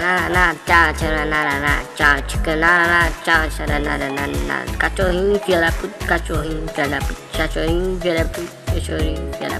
na na cha cha na na na cha na na cha na na na na cachorrinho filha da puta, cachorrinho filha da puta.